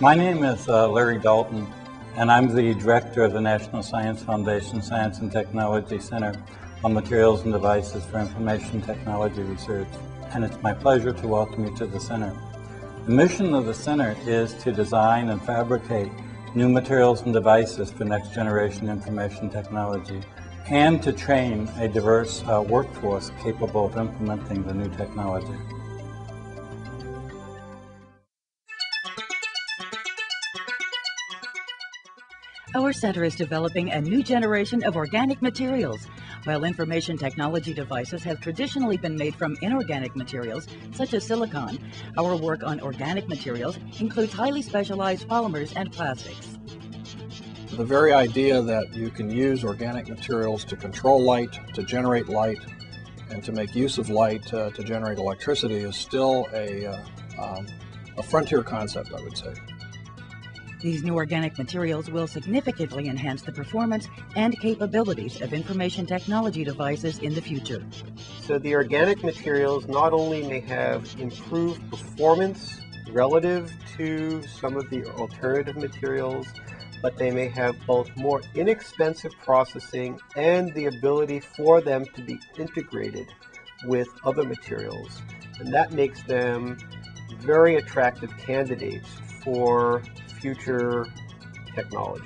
My name is uh, Larry Dalton, and I'm the director of the National Science Foundation Science and Technology Center on Materials and Devices for Information Technology Research. And it's my pleasure to welcome you to the center. The mission of the center is to design and fabricate new materials and devices for next generation information technology and to train a diverse uh, workforce capable of implementing the new technology. Our center is developing a new generation of organic materials. While information technology devices have traditionally been made from inorganic materials, such as silicon, our work on organic materials includes highly specialized polymers and plastics. The very idea that you can use organic materials to control light, to generate light, and to make use of light uh, to generate electricity is still a, uh, um, a frontier concept, I would say. These new organic materials will significantly enhance the performance and capabilities of information technology devices in the future. So the organic materials not only may have improved performance relative to some of the alternative materials, but they may have both more inexpensive processing and the ability for them to be integrated with other materials. And that makes them very attractive candidates for future technology.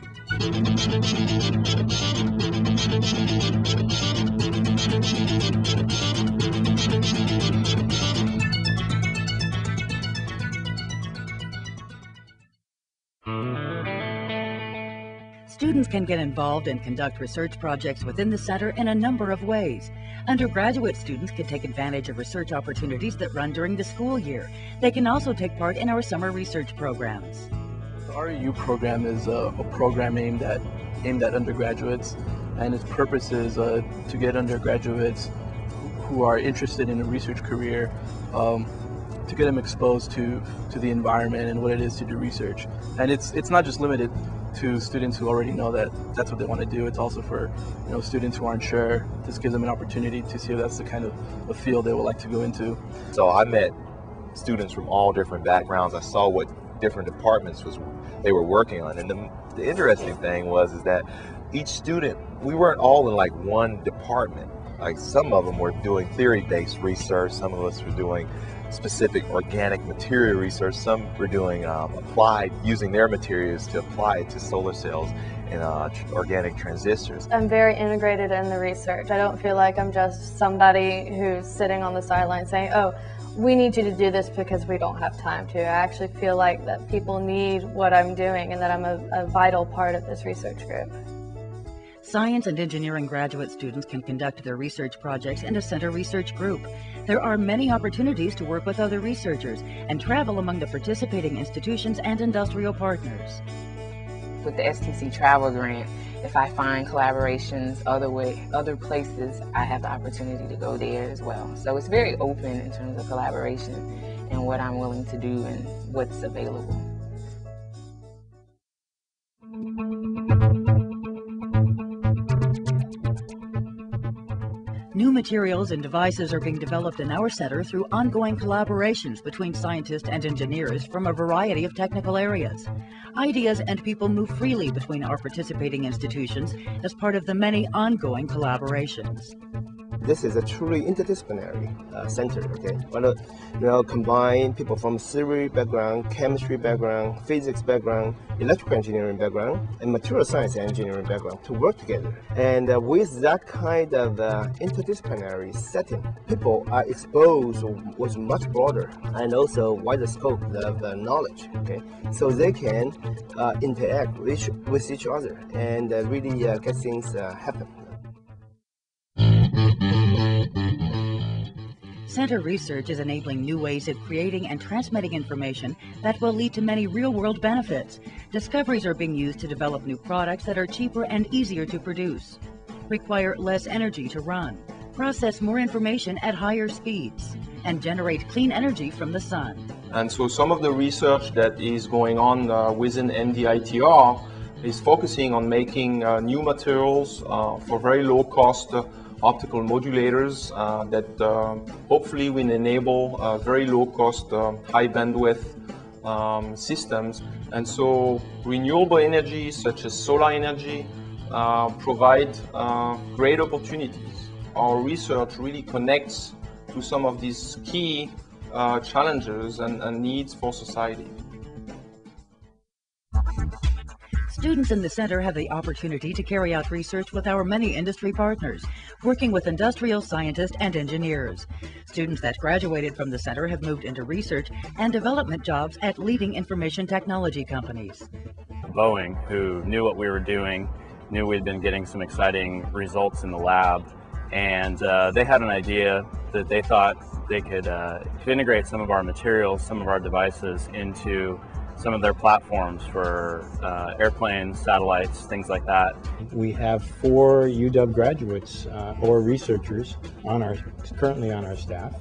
Students can get involved and conduct research projects within the center in a number of ways. Undergraduate students can take advantage of research opportunities that run during the school year. They can also take part in our summer research programs. Our REU program is a, a program aimed at aimed at undergraduates, and its purpose is uh, to get undergraduates who are interested in a research career um, to get them exposed to to the environment and what it is to do research. And it's it's not just limited to students who already know that that's what they want to do. It's also for you know students who aren't sure. This gives them an opportunity to see if that's the kind of a field they would like to go into. So I met students from all different backgrounds. I saw what different departments was they were working on. And the, the interesting thing was is that each student, we weren't all in like one department. Like some of them were doing theory-based research. Some of us were doing specific organic material research. Some were doing um, applied, using their materials to apply it to solar cells and uh, organic transistors. I'm very integrated in the research. I don't feel like I'm just somebody who's sitting on the sideline saying, oh, we need you to do this because we don't have time to. I actually feel like that people need what I'm doing and that I'm a, a vital part of this research group. Science and engineering graduate students can conduct their research projects in a center research group. There are many opportunities to work with other researchers and travel among the participating institutions and industrial partners. With the STC Travel Grant, if I find collaborations other way, other places, I have the opportunity to go there as well. So it's very open in terms of collaboration and what I'm willing to do and what's available. Materials and devices are being developed in our center through ongoing collaborations between scientists and engineers from a variety of technical areas. Ideas and people move freely between our participating institutions as part of the many ongoing collaborations this is a truly interdisciplinary uh, center. Okay, to you know combine people from civil background, chemistry background, physics background, electrical engineering background, and material science engineering background to work together. And uh, with that kind of uh, interdisciplinary setting, people are exposed with much broader and also wider scope of uh, knowledge. Okay, so they can uh, interact with each, with each other and uh, really get things happen. Center Research is enabling new ways of creating and transmitting information that will lead to many real-world benefits. Discoveries are being used to develop new products that are cheaper and easier to produce, require less energy to run, process more information at higher speeds, and generate clean energy from the sun. And so some of the research that is going on uh, within CMDITR is focusing on making uh, new materials uh, for very low cost uh, optical modulators uh, that um, hopefully will enable uh, very low cost, um, high bandwidth um, systems. And so renewable energy, such as solar energy, uh, provide uh, great opportunities. Our research really connects to some of these key uh, challenges and, and needs for society. Students in the center have the opportunity to carry out research with our many industry partners, working with industrial scientists and engineers. Students that graduated from the center have moved into research and development jobs at leading information technology companies. Boeing, who knew what we were doing, knew we'd been getting some exciting results in the lab, and uh, they had an idea that they thought they could uh, integrate some of our materials, some of our devices into some of their platforms for uh, airplanes, satellites, things like that. We have four UW graduates uh, or researchers on our currently on our staff,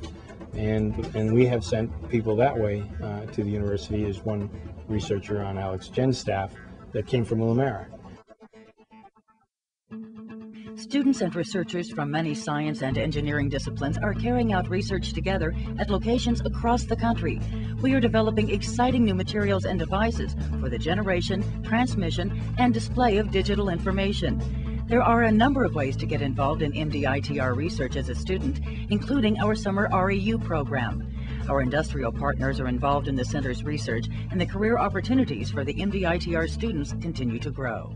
and and we have sent people that way uh, to the university. There's one researcher on Alex Jen's staff that came from Lumera. Students and researchers from many science and engineering disciplines are carrying out research together at locations across the country. We are developing exciting new materials and devices for the generation, transmission, and display of digital information. There are a number of ways to get involved in MDITR research as a student, including our summer REU program. Our industrial partners are involved in the center's research, and the career opportunities for the MDITR students continue to grow.